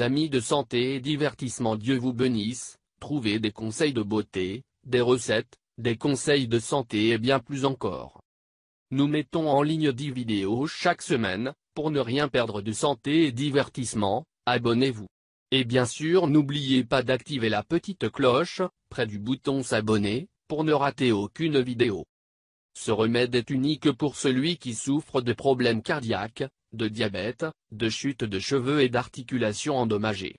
amis de santé et divertissement Dieu vous bénisse, trouvez des conseils de beauté, des recettes, des conseils de santé et bien plus encore. Nous mettons en ligne 10 vidéos chaque semaine, pour ne rien perdre de santé et divertissement, abonnez-vous. Et bien sûr n'oubliez pas d'activer la petite cloche, près du bouton s'abonner, pour ne rater aucune vidéo. Ce remède est unique pour celui qui souffre de problèmes cardiaques, de diabète, de chute de cheveux et d'articulations endommagées.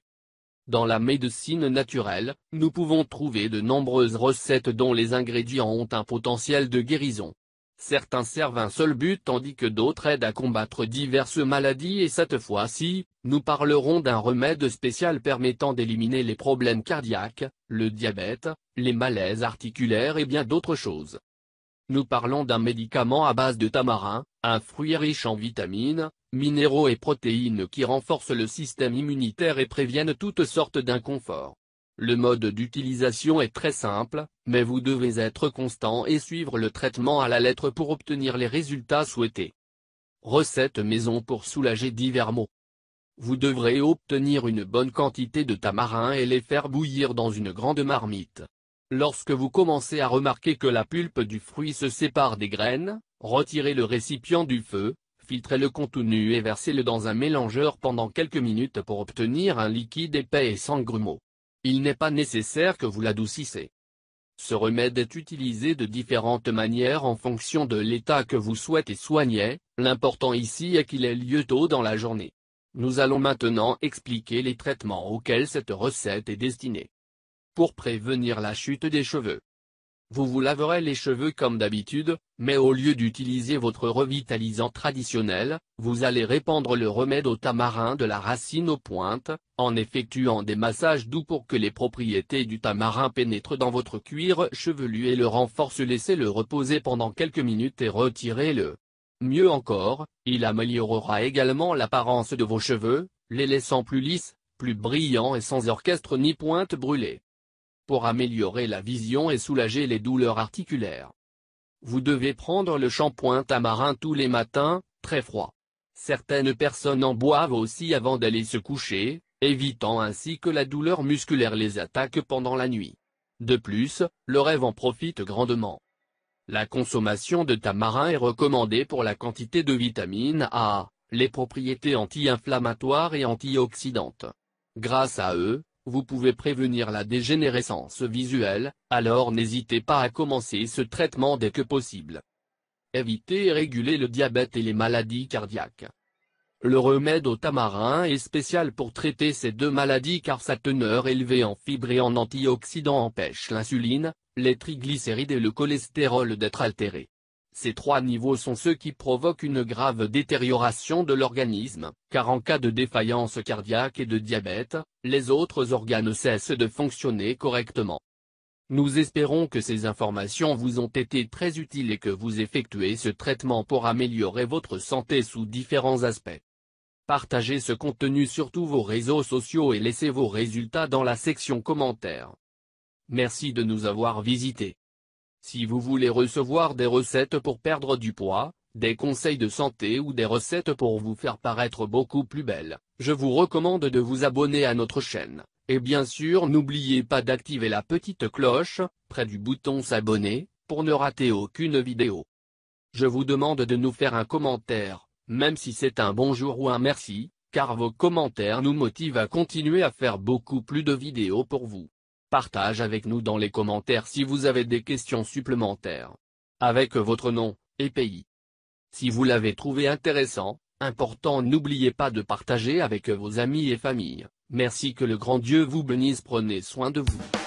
Dans la médecine naturelle, nous pouvons trouver de nombreuses recettes dont les ingrédients ont un potentiel de guérison. Certains servent un seul but tandis que d'autres aident à combattre diverses maladies et cette fois-ci, nous parlerons d'un remède spécial permettant d'éliminer les problèmes cardiaques, le diabète, les malaises articulaires et bien d'autres choses. Nous parlons d'un médicament à base de tamarin, un fruit riche en vitamines, minéraux et protéines qui renforcent le système immunitaire et préviennent toutes sortes d'inconforts. Le mode d'utilisation est très simple, mais vous devez être constant et suivre le traitement à la lettre pour obtenir les résultats souhaités. Recette maison pour soulager divers maux. Vous devrez obtenir une bonne quantité de tamarin et les faire bouillir dans une grande marmite. Lorsque vous commencez à remarquer que la pulpe du fruit se sépare des graines, retirez le récipient du feu, filtrez le contenu et versez-le dans un mélangeur pendant quelques minutes pour obtenir un liquide épais et sans grumeaux. Il n'est pas nécessaire que vous l'adoucissez. Ce remède est utilisé de différentes manières en fonction de l'état que vous souhaitez soigner, l'important ici est qu'il ait lieu tôt dans la journée. Nous allons maintenant expliquer les traitements auxquels cette recette est destinée pour prévenir la chute des cheveux. Vous vous laverez les cheveux comme d'habitude, mais au lieu d'utiliser votre revitalisant traditionnel, vous allez répandre le remède au tamarin de la racine aux pointes, en effectuant des massages doux pour que les propriétés du tamarin pénètrent dans votre cuir chevelu et le renforcent. Laissez-le reposer pendant quelques minutes et retirez-le. Mieux encore, il améliorera également l'apparence de vos cheveux, les laissant plus lisses, plus brillants et sans orchestre ni pointe brûlée pour améliorer la vision et soulager les douleurs articulaires. Vous devez prendre le shampoing tamarin tous les matins, très froid. Certaines personnes en boivent aussi avant d'aller se coucher, évitant ainsi que la douleur musculaire les attaque pendant la nuit. De plus, le rêve en profite grandement. La consommation de tamarin est recommandée pour la quantité de vitamine A, les propriétés anti-inflammatoires et antioxydantes. Grâce à eux, vous pouvez prévenir la dégénérescence visuelle, alors n'hésitez pas à commencer ce traitement dès que possible. Évitez et réguler le diabète et les maladies cardiaques. Le remède au tamarin est spécial pour traiter ces deux maladies car sa teneur élevée en fibres et en antioxydants empêche l'insuline, les triglycérides et le cholestérol d'être altérés. Ces trois niveaux sont ceux qui provoquent une grave détérioration de l'organisme, car en cas de défaillance cardiaque et de diabète, les autres organes cessent de fonctionner correctement. Nous espérons que ces informations vous ont été très utiles et que vous effectuez ce traitement pour améliorer votre santé sous différents aspects. Partagez ce contenu sur tous vos réseaux sociaux et laissez vos résultats dans la section commentaires. Merci de nous avoir visités. Si vous voulez recevoir des recettes pour perdre du poids, des conseils de santé ou des recettes pour vous faire paraître beaucoup plus belle, je vous recommande de vous abonner à notre chaîne. Et bien sûr n'oubliez pas d'activer la petite cloche, près du bouton s'abonner, pour ne rater aucune vidéo. Je vous demande de nous faire un commentaire, même si c'est un bonjour ou un merci, car vos commentaires nous motivent à continuer à faire beaucoup plus de vidéos pour vous. Partage avec nous dans les commentaires si vous avez des questions supplémentaires. Avec votre nom, et pays. Si vous l'avez trouvé intéressant, important n'oubliez pas de partager avec vos amis et familles. Merci que le grand Dieu vous bénisse prenez soin de vous.